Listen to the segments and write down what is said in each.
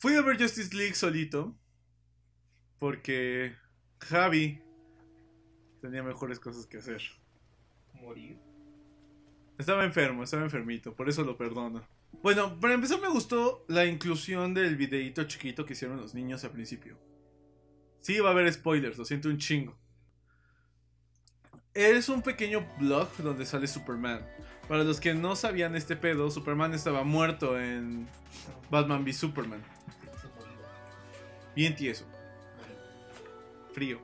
Fui a ver Justice League solito. Porque Javi tenía mejores cosas que hacer. Morir. Estaba enfermo, estaba enfermito, por eso lo perdono. Bueno, para empezar me gustó la inclusión del videíto chiquito que hicieron los niños al principio. Sí, va a haber spoilers, lo siento un chingo. Es un pequeño blog donde sale Superman. Para los que no sabían este pedo, Superman estaba muerto en Batman v Superman. Bien tieso, frío.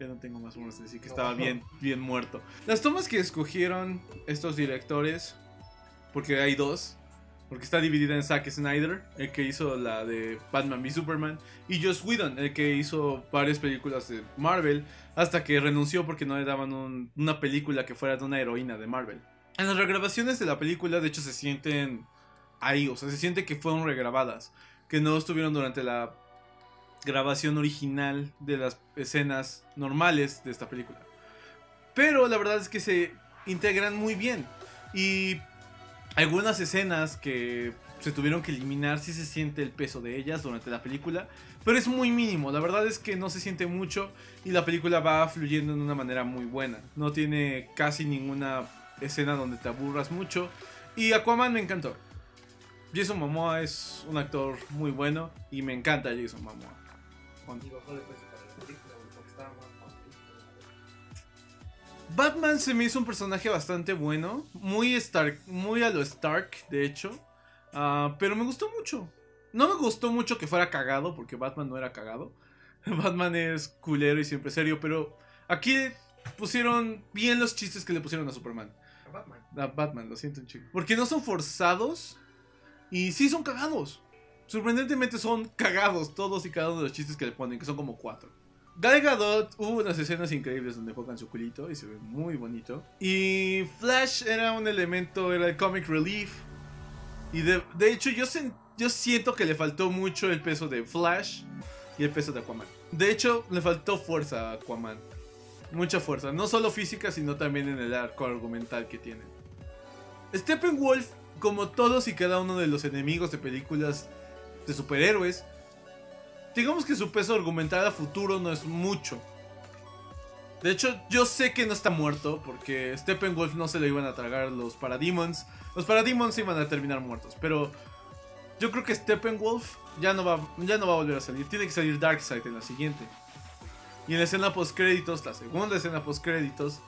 Ya no tengo más formas de decir que estaba bien, bien muerto. Las tomas que escogieron estos directores, porque hay dos, porque está dividida en Zack Snyder, el que hizo la de Batman v Superman, y Joss Whedon, el que hizo varias películas de Marvel, hasta que renunció porque no le daban un- una película que fuera de una heroína de Marvel. En las regrabaciones de la película, de hecho, se sienten ahí, o sea, se siente que fueron regrabadas, que no estuvieron durante la grabación original de las escenas normales de esta película. Pero la verdad es que se integran muy bien. Y algunas escenas que se tuvieron que eliminar, sí se siente el peso de ellas durante la película. Pero es muy mínimo, la verdad es que no se siente mucho y la película va fluyendo de una manera muy buena. No tiene casi ninguna escena donde te aburras mucho. Y Aquaman me encantó. Jason Momoa es un actor muy bueno y me encanta Jason Momoa. Batman se me hizo un personaje bastante bueno, muy Stark, muy a lo Stark, de hecho, Ah, pero me gustó mucho. No me gustó mucho que fuera cagado, porque Batman no era cagado. Batman es culero y siempre serio, pero aquí pusieron bien los chistes que le pusieron a Superman. A Batman. A Batman, lo siento un chico. Porque no son forzados y sí son cagados. Sorprendentemente son cagados todos y cada uno de los chistes que le ponen, que son como cuatro. Gal Gadot hubo unas escenas increíbles donde juegan su culito y se ve muy bonito. Y Flash era un elemento, era el comic relief. Y de, de hecho yo, sen- yo siento que le faltó mucho el peso de Flash y el peso de Aquaman. De hecho, le faltó fuerza a Aquaman. Mucha fuerza, no solo física, sino también en el arco argumental que tiene. Steppenwolf, como todos y cada uno de los enemigos de películas de superhéroes, digamos que su peso argumental a futuro no es mucho. De hecho, yo sé que no está muerto porque Steppenwolf no se lo iban a tragar los Parademons. Los Parademons iban a terminar muertos, pero yo creo que Steppenwolf ya no va, ya no va a volver a salir. Tiene que salir Darkseid en la siguiente. Y en la escena post créditos, la segunda escena post créditos,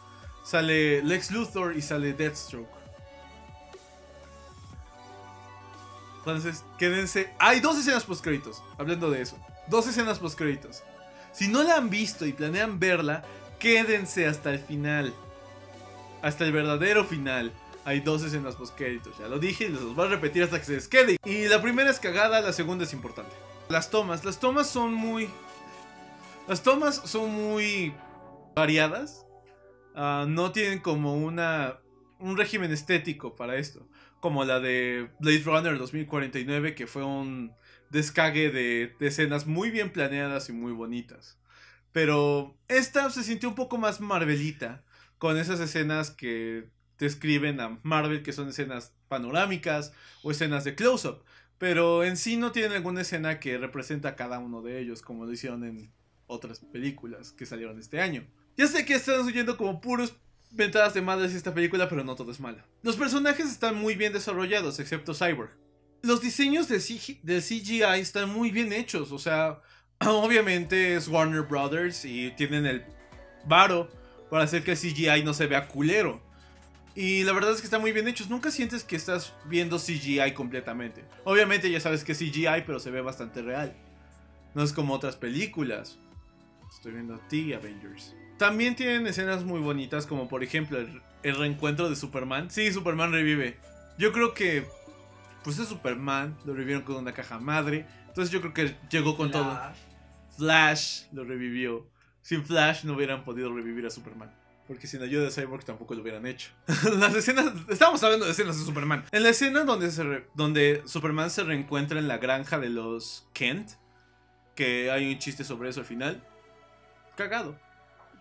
sale Lex Luthor y sale Deathstroke. Entonces, quédense. Hay dos escenas post créditos, hablando de eso. Dos escenas post créditos. Si no la han visto y planean verla, quédense hasta el final. Hasta el verdadero final. Hay dos escenas post créditos, ya lo dije y los voy a repetir hasta que se les quede. Y la primera es cagada, la segunda es importante. Las tomas, las tomas son muy. Las tomas son muy variadas. Ah, no tienen como una. Un régimen estético para esto. Como la de Blade Runner 2049, que fue un descague de, de escenas muy bien planeadas y muy bonitas. Pero esta se sintió un poco más Marvelita, con esas escenas que describen a Marvel, que son escenas panorámicas o escenas de close-up. Pero en sí no tienen alguna escena que representa a cada uno de ellos, como lo hicieron en otras películas que salieron este año. Ya sé que están oyendo como puros ventadas de madres esta película, pero no todo es malo. Los personajes están muy bien desarrollados, excepto Cyborg. Los diseños de, CG de CGI están muy bien hechos, o sea, obviamente es Warner Brothers y tienen el varo para hacer que el CGI no se vea culero. Y la verdad es que están muy bien hechos. Nunca sientes que estás viendo CGI completamente. Obviamente ya sabes que es CGI, pero se ve bastante real. No es como otras películas. Estoy viendo a ti, Avengers. También tienen escenas muy bonitas, como por ejemplo el, el reencuentro de Superman. Sí, Superman revive. Yo creo que, pues es Superman, lo revivieron con una caja madre. Entonces yo creo que llegó con todo. Flash. Lo revivió. Sin Flash no hubieran podido revivir a Superman. Porque sin ayuda de Cyborg tampoco lo hubieran hecho. Las escenas. Estábamos hablando de escenas de Superman. En la escena donde, se re- donde Superman se reencuentra en la granja de los Kent. Que hay un chiste sobre eso al final. Cagado.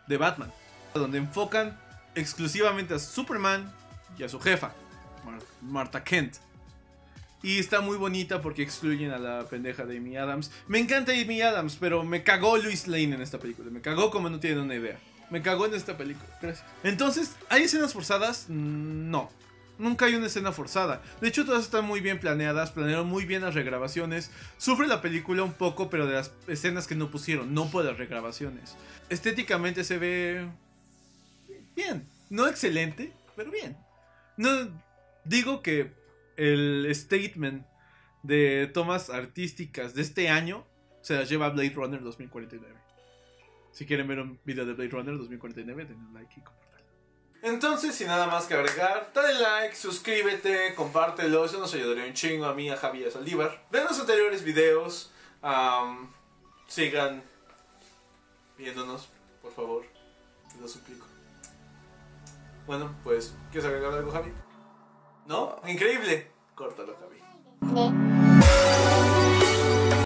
De Batman. Donde enfocan exclusivamente a Superman y a su jefa. Mar- Martha Kent. Y está muy bonita porque excluyen a la pendeja de Amy Adams. Me encanta Amy Adams, pero me cagó Luis Lane en esta película. Me cagó como no tienen una idea. Me cagó en esta película. Gracias. Entonces, ¿hay escenas forzadas? Mm, No. Nunca hay una escena forzada. De hecho, todas están muy bien planeadas, planearon muy bien las regrabaciones. Sufre la película un poco, pero de las escenas que no pusieron, no por las regrabaciones. Estéticamente se ve bien. No excelente, pero bien. No digo que el statement de tomas artísticas de este año se las lleva Blade Runner 2049. Si quieren ver un video de Blade Runner 2049, denle like y compartan. Entonces, sin nada más que agregar, dale like, suscríbete, compártelo, eso nos ayudaría un chingo a mí, a Javi y a Saldívar. Ven los anteriores videos, am, sigan viéndonos, por favor, te lo suplico. Bueno, pues, ¿quieres agregar algo, Javi? ¿No? Increíble. Córtalo, Javi.